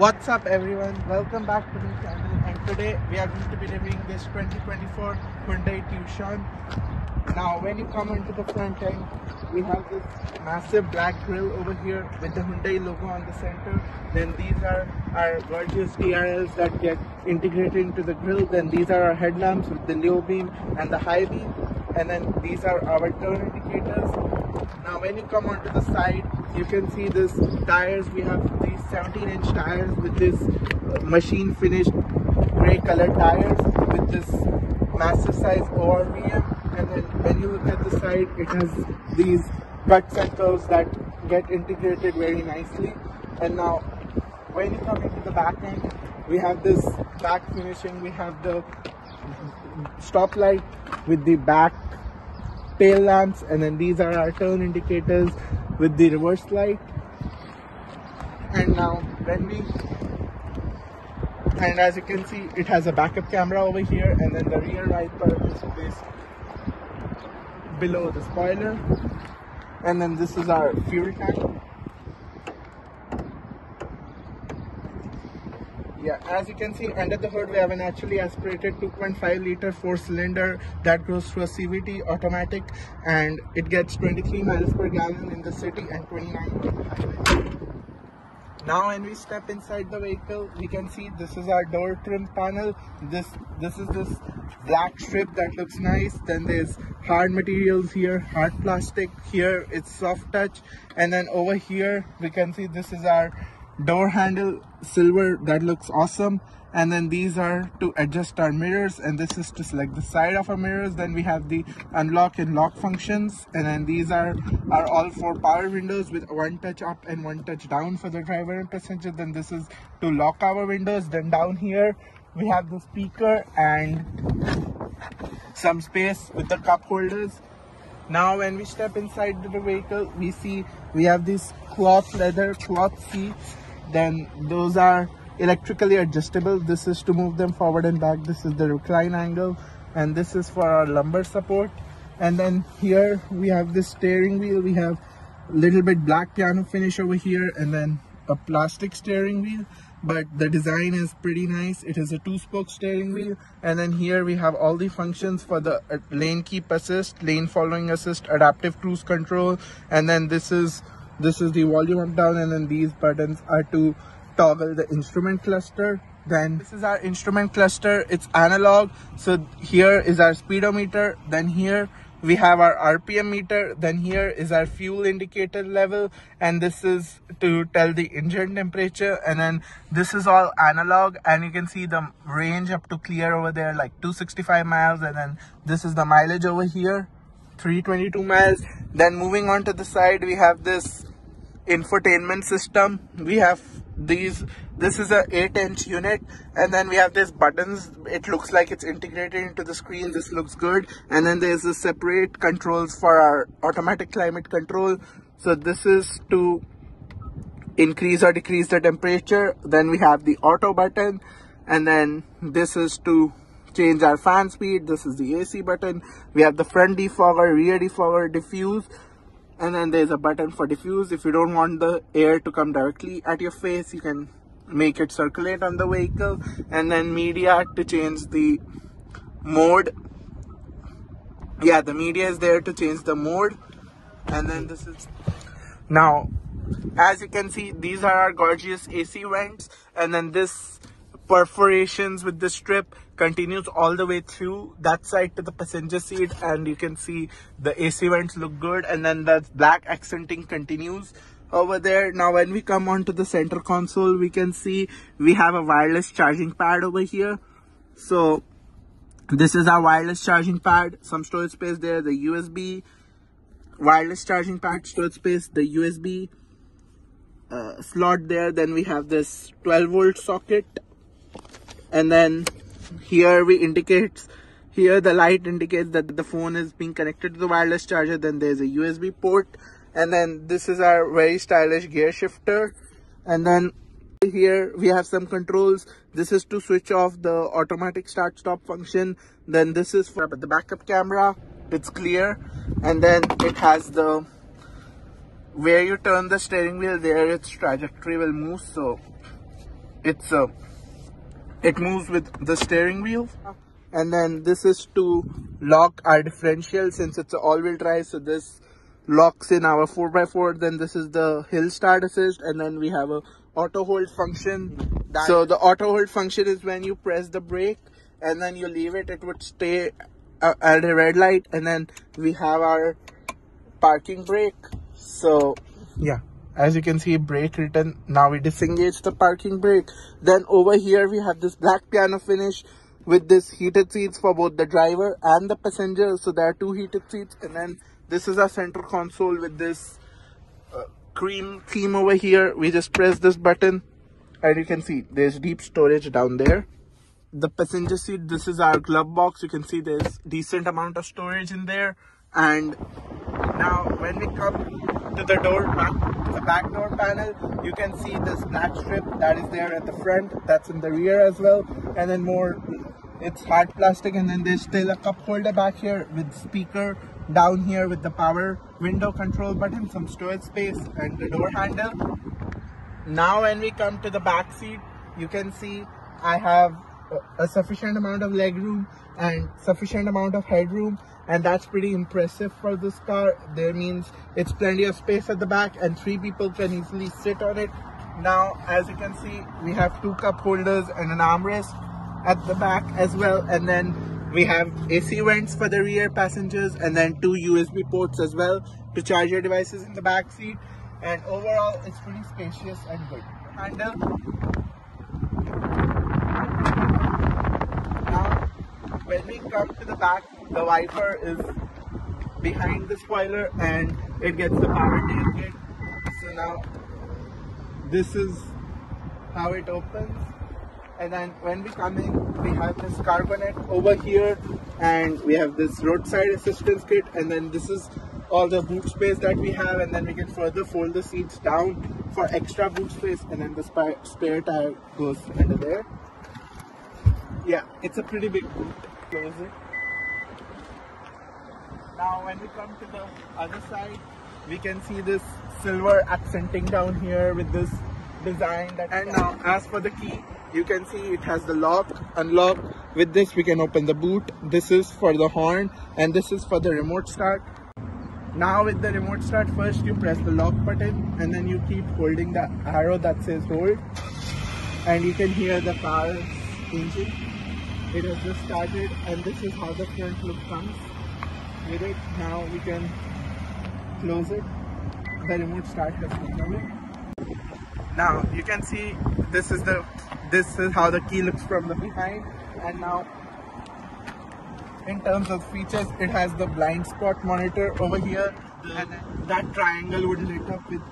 What's up everyone? Welcome back to the channel and today we are going to be reviewing this 2024 Hyundai Tucson. Now when you come into the front end, we have this massive black grille over here with the Hyundai logo on the center. Then these are our gorgeous DRLs that get integrated into the grille. Then these are our headlamps with the low beam and the high beam. And then these are our turn indicators. When you come onto the side, you can see this tires. We have these 17 inch tires with this machine finished gray colored tires with this massive size ORVM and then when you look at the side it has these cut centers that get integrated very nicely. And now when you come into the back end we have this back finishing. We have the stop light with the back tail lamps and then these are our turn indicators with the reverse light. And now when we and as you can see it has a backup camera over here and then the rear wiper is placed below the spoiler. And then this is our fuel tank yeah as you can see under the hood we have a naturally aspirated 2.5 liter four cylinder that goes through a cvt automatic and it gets 23 miles per gallon in the city and 29 on the highway. Now when we step inside the vehicle we can see this is our door trim panel. This this is this black strip that looks nice. Then there's hard materials here hard plastic. Here it's soft touch. And then over here we can see this is our door handle silver that looks awesome. And then these are to adjust our mirrors. And this is to select the side of our mirrors. Then we have the unlock and lock functions. And then these are are all four power windows with one touch up and one touch down for the driver and passenger. Then this is to lock our windows. Then down here we have the speaker and some space with the cup holders. Now when we step inside the vehicle we see we have these cloth leather cloth seats then those are electrically adjustable. This is to move them forward and back. This is the recline angle and this is for our lumbar support. And then here we have this steering wheel. We have a little bit black piano finish over here and then a plastic steering wheel. But the design is pretty nice. It is a two-spoke steering wheel. And then here we have all the functions for the uh, lane keep assist lane following assist adaptive cruise control. And then this is this is the volume up down and then these buttons are to toggle the instrument cluster. Then this is our instrument cluster. It's analog. So here is our speedometer. Then here we have our rpm meter. Then here is our fuel indicator level. And this is to tell the engine temperature. And then this is all analog. And you can see the range up to clear over there like 265 miles. And then this is the mileage over here 322 miles. Then moving on to the side we have this infotainment system. We have these this is a 8 inch unit and then we have these buttons. It looks like it's integrated into the screen. This looks good. And then there's a separate controls for our automatic climate control. So this is to increase or decrease the temperature. Then we have the auto button. And then this is to change our fan speed. This is the AC button. We have the front defogger rear defogger diffuse and then there's a button for diffuse. If you don't want the air to come directly at your face you can make it circulate on the vehicle. And then media to change the mode. Yeah the media is there to change the mode. And then this is now as you can see these are our gorgeous AC vents. And then this perforations with the strip continues all the way through that side to the passenger seat and you can see the AC vents look good and then the black accenting continues over there. Now when we come onto the center console we can see we have a wireless charging pad over here. So this is our wireless charging pad. Some storage space there the usb wireless charging pad storage space the usb uh, slot there. Then we have this 12 volt socket and then here we indicates here the light indicates that the phone is being connected to the wireless charger then there's a usb port. And then this is our very stylish gear shifter. And then here we have some controls. This is to switch off the automatic start stop function. Then this is for the backup camera. It's clear. And then it has the where you turn the steering wheel there its trajectory will move. So it's a it moves with the steering wheel. And then this is to lock our differential since it's an all-wheel drive so this locks in our 4x4 then this is the hill start assist and then we have a auto hold function so the auto hold function is when you press the brake and then you leave it it would stay uh, at a red light and then we have our parking brake. So yeah as you can see brake written now we disengage the parking brake. Then over here we have this black piano finish with this heated seats for both the driver and the passenger. So there are two heated seats. And then this is our center console with this uh, cream theme over here. We just press this button. And you can see there's deep storage down there. The passenger seat this is our glove box. You can see there's decent amount of storage in there. And now when we come to the door back the back door panel you can see this black strip that is there at the front that's in the rear as well and then more it's hard plastic and then there's still a cup holder back here with speaker down here with the power window control button some storage space and the door handle. Now when we come to the back seat you can see i have a sufficient amount of leg room and sufficient amount of headroom and that's pretty impressive for this car. There means it's plenty of space at the back and three people can easily sit on it. Now as you can see we have two cup holders and an armrest at the back as well and then we have AC vents for the rear passengers and then two USB ports as well to charge your devices in the back seat. And overall it's pretty spacious and good. Handle when we come to the back, the wiper is behind the spoiler and it gets the power tailgate. So now this is how it opens. And then when we come in, we have this cargo net over here and we have this roadside assistance kit and then this is all the boot space that we have and then we can further fold the seats down for extra boot space and then the spare tire goes under there. Yeah, it's a pretty big boot close it. Now when we come to the other side, we can see this silver accenting down here with this design that and now as for the key you can see it has the lock unlock. With this we can open the boot. This is for the horn and this is for the remote start. Now with the remote start first you press the lock button and then you keep holding the arrow that says hold. And you can hear the car's engine it has just started and this is how the front look comes. With it now we can close it. The remote start has been now you can see this is the this is how the key looks from the behind. And now in terms of features it has the blind spot monitor over here. And that triangle would light up with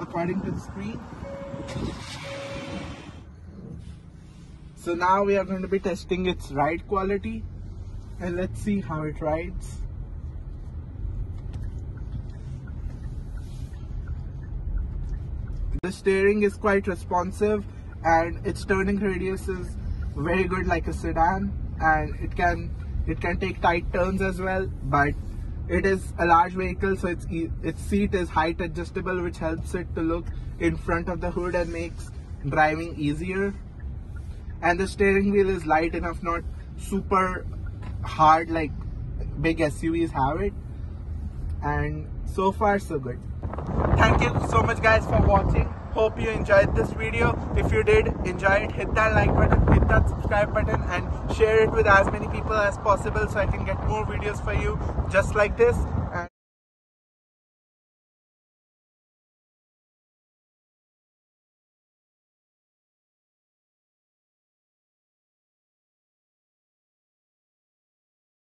according to the screen so now we are going to be testing its ride quality. And let's see how it rides. The steering is quite responsive and its turning radius is very good like a sedan. And it can it can take tight turns as well but it is a large vehicle so its its seat is height adjustable which helps it to look in front of the hood and makes driving easier and the steering wheel is light enough not super hard like big SUVs have it. And so far so good. Thank you so much guys for watching. Hope you enjoyed this video. If you did enjoy it. Hit that like button hit that subscribe button and share it with as many people as possible so I can get more videos for you just like this